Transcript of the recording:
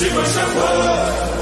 se faz favor.